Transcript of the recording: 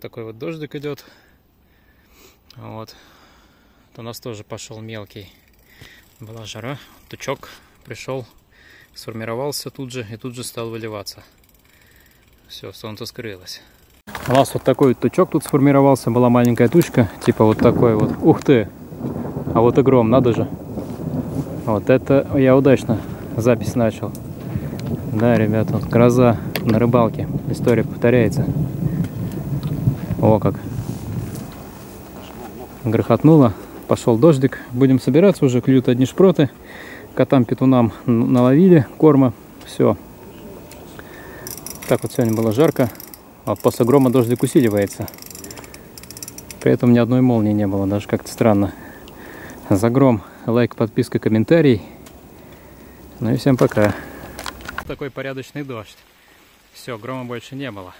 Такой вот дождик идет. Вот. Вот у нас тоже пошел мелкий. Была жара. Тучок пришел, сформировался тут же и тут же стал выливаться. Все, солнце скрылось. У нас вот такой тучок тут сформировался. Была маленькая тучка. Типа вот такой вот. Ух ты! А вот и гром, надо же. Вот это я удачно запись начал. Да, ребята, вот гроза на рыбалке. История повторяется. О, как. Грохотнуло. Пошел дождик. Будем собираться уже. Клюют одни шпроты. Котам-петунам наловили корма. Все. Так вот сегодня было жарко. А после грома дождик усиливается. При этом ни одной молнии не было. Даже как-то странно. За гром лайк, подписка, комментарий. Ну и всем пока. Такой порядочный дождь. Все, грома больше не было.